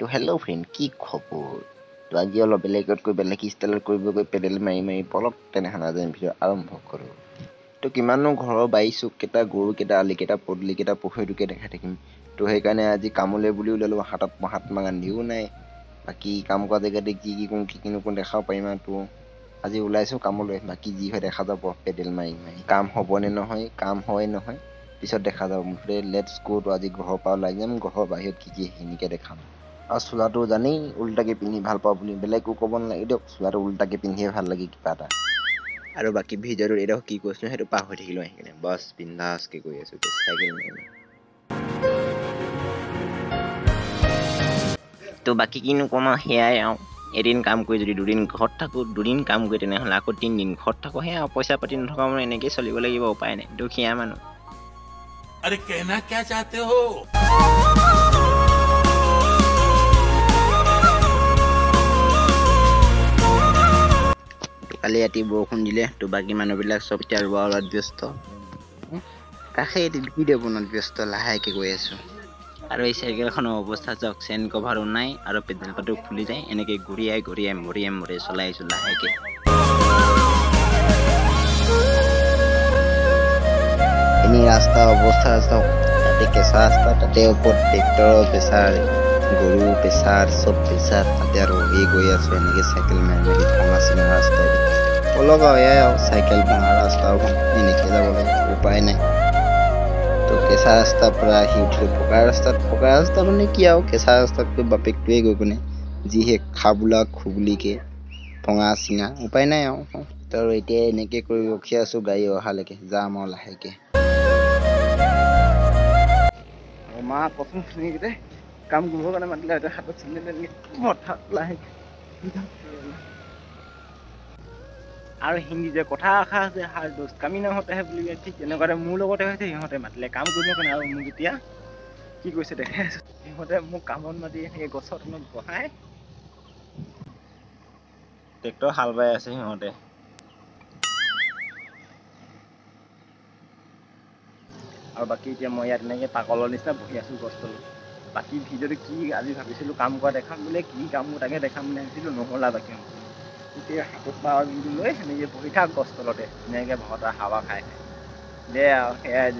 তো hello friend কি খবৰ? তো আজি অলপ বেলেগতকৈ বেলেগ ষ্টাইলত কৰিবগৈ পেডেল মাৰি মাৰি পলক তেনেহ'লে যেন ভিডিঅ' আৰম্ভ কৰোঁ। তো কিমাননো ঘৰৰ বাৰী চুককেইটা গৰুকেইটা আলিকেইটা পদূলিকেইটা পুখুৰীটোকে দেখাই থাকিম। তো সেইকাৰণে আজি কামলৈ বুলি ওলালোঁ হাতত মহাত্মা গান্ধীও নাই। বাকী কাম কৰা জেগাতে কি কি কৰোঁ কি কি নকৰোঁ দেখাব পাৰিম আৰু তো আজি ওলাইছোঁ কামলৈ বাকী যি হয় দেখা যাব পেডেল মাৰি মাৰি। কাম হ'বনে নহয় কাম হয় নহয় পিছত দেখা যাব। মুঠতে লেটছ গ' আজি ঘৰৰ পৰা ওলাই যাম ঘৰৰ বাহিৰত কি কি সেইখিনিকে দেখাম। আৰু চোলাটো জানেই উল্টাকে পিন্ধি ভাল পাওঁ বুলি বেলেগো ক'ব নালাগে দিয়ক চোলাটো উল্টাকে পিন্ধিয়ে ভাল লাগে কিবা এটা। আৰু বাকী ভিডিঅ'টোত এইডোখৰ কি কৈছিলোঁ সেইটো পাহৰি থাকিলোঁ আহি কিনে। বাছ বিন্দাছকৈ গৈ আছোঁ চাইকেল মাৰি তো বাকী কিনো ক'ম আৰু সেয়াই আৰু। এদিন কাম কৰি যদি দুদিন ঘৰত থাকোঁ দুদিন কাম কৰি তেনেহ'লে আকৌ তিনিদিন ঘৰত থাকোঁ সেয়া আৰু পইচা পাতি নথকা মানুহ এনেকেই চলিব লাগিব উপায় নাই। দুখীয়া মানুহ। কালি ৰাতি বৰষুণ দিলে তো বাকী মানুহবিলাক চব এতিয়া ৰোৱা ৰোৱাত ব্যস্ত। কাষে ভিডিঅ' বনোৱাত ব্যস্ত লাহেকৈ গৈ আছোঁ। আৰু এই চাইকেলখনৰ অৱস্থা চাওক চেন কভাৰো নাই আৰু পেডেল পাতো খুলি যায় এনেকৈ ঘূৰিয়াই ঘূৰিয়াই মৰিয়াই মৰিয়াই চলাই আহিছোঁ লাহেকৈ। এনেই ৰাস্তাৰ অৱস্থা চাওক তাতে কেঁচা ৰাস্তা তাতে ওপৰত ট্ৰেক্টৰৰ প্ৰেছাৰ গৰু প্ৰেছাৰ চব প্ৰেছাৰ তাতে আৰু এই গৈ আছোঁ এনেকৈ চাইকেল মাৰি মাৰি চিঙা ৰাস্তাই অলপ আৰু এয়াই আৰু চাইকেল ভঙা ৰাস্তা এনেকৈ যাব লাগে উপায় নাই তো কেঁচা ৰাস্তাৰ পৰা আহি উঠিলোঁ পকা ৰাস্তাত পকা ৰাস্তা মানে কি আৰু কেঁচা ৰাস্তাতকৈ বাপেকটোৱে গৈ পিনে যিহে খাবোলা খুবুলিকৈ ভঙা চিঙা উপায় নাই আৰু তো আৰু এতিয়া এনেকৈ কৰি ৰখি আছোঁ গাড়ী অহালৈকে যাম আৰু লাহেকৈ মা প্ৰথম কাম কৰিবৰ কাৰণে মাতিলে হাতত হঠাৎ লাহেকৈ আৰু হিন্দী যে কথা এষাৰ আছে হাৰ দোষ কামি নহওঁতেহে বুলি ঠিক তেনেকুৱাতে মোৰ লগতে হৈছে সিহঁতে মাতিলে কাম কৰিবৰ কাৰণে আৰু মোক এতিয়া কি কৈছে আছোঁ। সিহঁতে মোক কামত মাতি এনেকৈ গছৰ তলত বহাই ট্ৰেক্টৰ হাল বাই আছে সিহঁতে। আৰু বাকী এতিয়া মই ইয়াত এনেকৈ পাগলৰ নিচিনা বহি আছোঁ গছ তলত। বাকী ভিডিঅ'টো কি আজি ভাবিছিলোঁ কাম কৰা দেখাম বোলে কি কাম তাকে দেখাম বুলি ভাবিছিলোঁ নহ'লা বাকী হাতত পাৱাৰ যোনটো লৈ সেনেকৈ বহি থাক গছ তলতে ধুনীয়াকৈ ভগতা হাৱা খাই দে আৰু সেয়াই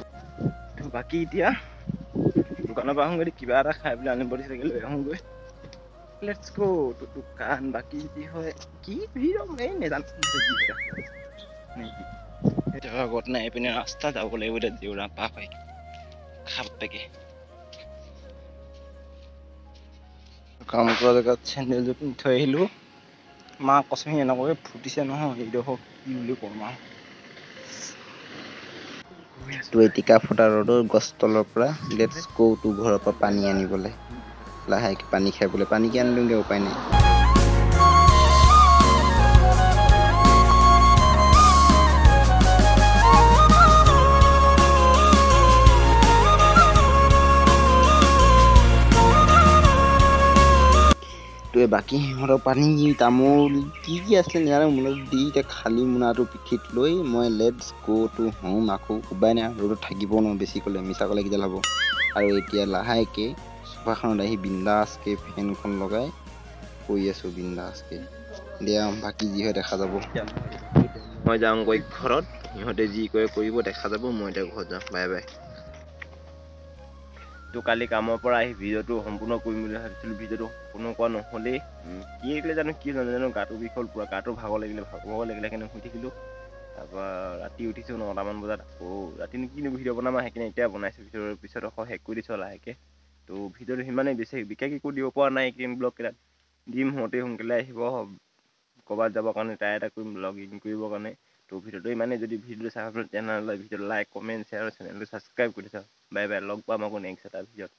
বাকী এতিয়া দোকানৰ পৰা আহোঁগৈ কিবা এটা খাই পেলাই আনিব দিছে লৈ আহোঁগৈ। লেটছ গ' তো দোকান বাকী হয় কি ভিৰ এই নেজানো এতিয়া আগত নাই এইপিনে ৰাস্তা যাব লাগিব এতিয়া জেউৰা পেকে। কাম কৰা জেগাত চেণ্ডেলযোৰ পিন্ধি থৈ আহিলোঁ। মা কচমি এনেকৈ ফুটিছে নহয় এইডোখৰ কি বুলি ক'ম আৰু। টিকা ফটা ৰ'দৰ গছ তলৰ পৰা লেটছ গ' তো ঘৰৰ পৰা পানী আনিবলৈ। লাহেকৈ পানী খাবলৈ পানীকে আনিলোগৈ উপায় নাই। বাকী সিহঁতৰ পানী তামোল কি কি আছিলে নাজানো মনত দি এতিয়া খালী মোনাটো পিঠিত লৈ মই লেটছ গ' টু হোম আকৌ উপায় নাই ৰ'দত থাকিব নোৱাৰোঁ বেছি ক'লে মিছা ক'লে কিডাল হ'ব। আৰু এতিয়া লাহেকৈ চোফাখনত আহি বিন্দাছকৈ ফেনখন লগাই শুই আছোঁ বিন্দাছকৈ। দিয়া বাকী যি হয় দেখা যাব। মই যাওঁগৈ ঘৰত সিহঁতে যি কৰে কৰিব দেখা যাব মই এতিয়া ঘৰত যাওঁ বাই বাই। তো কালি কামৰ পৰা আহি ভিডিঅ'টো সম্পূৰ্ণ কৰিম বুলি ভাবিছিলোঁ ভিডিঅ'টো সম্পূৰ্ণ কৰা নহ'লেই। কি আহিলে জানো কি নাজানো গাটো বিষ হ'ল পূৰা গাটো ভাগৰ লাগিলে ভাগৰ লাগিলে সেইকাৰণে শুই থাকিলোঁ। তাৰপৰা ৰাতি উঠিছোঁ নটামান বজাত আকৌ ৰাতিনো কিনো ভিডিঅ' বনাম সেইকাৰণে এতিয়া বনাইছোঁ ভিডিঅ'ৰ পিছত আকৌ শেষ কৰি দিছোঁ লাহেকৈ। তো ভিডিঅ'টো সিমানেই বেছি বিশেষ একো দিব পৰা নাই এইকেইদিন ব্লগ কেইটাত। দিম সিহঁতে সোনকালে আহিব ক'ৰবাত যাবৰ কাৰণে ট্ৰাই এটা কৰিম ব্লগ ইন কৰিবৰ কাৰণে। তো ভিডিঅ'টো ইমানেই যদি ভিডিঅ'টো চাই ভাল তেনেহ'লে ভিডিঅ'টো লাইক কমেণ্ট শ্বেয়াৰ আৰু চেনেলটো ছাবস্ক্ৰাইব কৰি দিছা বাই বাই লগ পাম আকৌ নেক্সট এটা ভিডিঅ'ত